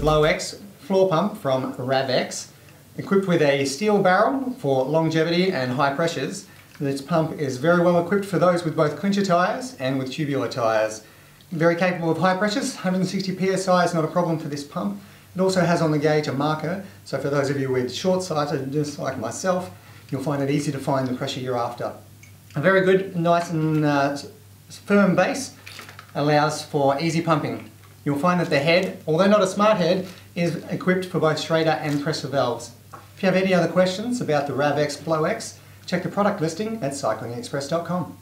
Blow-X floor pump from Rav-X. Equipped with a steel barrel for longevity and high pressures, this pump is very well equipped for those with both clincher tyres and with tubular tyres. Very capable of high pressures, 160 psi is not a problem for this pump. It also has on the gauge a marker, so for those of you with short sighted, just like myself, you'll find it easy to find the pressure you're after. A very good, nice and uh, firm base allows for easy pumping. You'll find that the head, although not a smart head, is equipped for both Schrader and Presta valves. If you have any other questions about the RAV-X Blow-X, check the product listing at cyclingexpress.com.